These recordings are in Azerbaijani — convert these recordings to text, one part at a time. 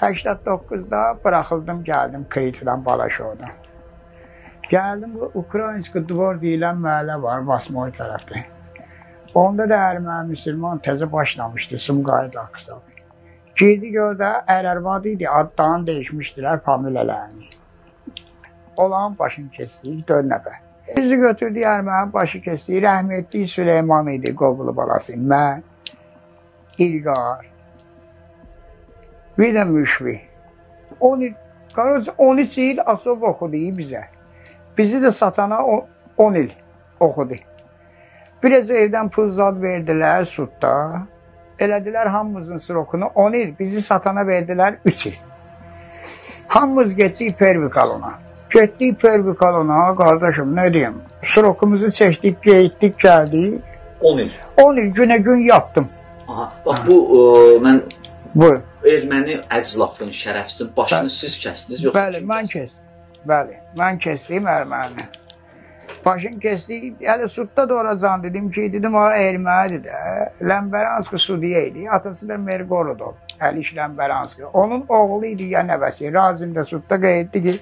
89-da buraxıldım, gəldim Kritidən Balaşovdan. Gəldim Ukraynski dvor deyilən məhəllə var Basmoy tərəfdə. Onda da erməni müsəlman təzə başlamışdı Sumqayıt Aksav. Girdik orada ər-ərvad idi, adlarını dəyişmişdilər familiyələrini. Olan başını kesdik, dörd nəfər. Bizi götürdü erməni başı kesdik, rəhmətli Süleyman idi, Qobulu balası. Mən, İlqar, ویدم müşbih. Onu, on üç il asıl okudu bize. Bizi de satana on il okudu. Biraz evden pızlat verdiler sutta. Elədilər hamımızın srokunu 10 il. Bizi satana verdilər 3 il. Hamımız getdik pervikalona. Getdik pervikalona, kardeşim ne diyeyim. Srokumuzu çektik, geyittik, geldik. 10 il. 10 il güne gün yaptım. Aha, bak bu e, ben Buyur. erməni əclafın, şərəfsin başını Bəli. siz kəsdiniz yoxsa Bəli, mən kəsdi? kəsdim. Bəli, mən kəsdim erməni. Başın kəsdi, hələ sudda da oracam dedim ki, dedim o ermənidir də. Ləmbəranski sudiyə idi. Atası da Mergorodov. Əliş Ləmbəranski. Onun oğlu idi ya nəvəsi. Razində sudda qeyddi ki,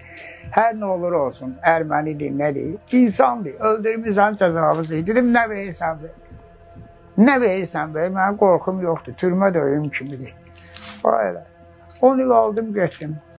hər nə olur olsun, ermənidir, nədir? İnsandır. Öldürmüsən cəzavızı. Dedim nə verirsən ver. Nə verirsən ver. Mənim qorxum yoxdur. Türmə döyüm kimidir. O elə. 10 il aldım, getdim.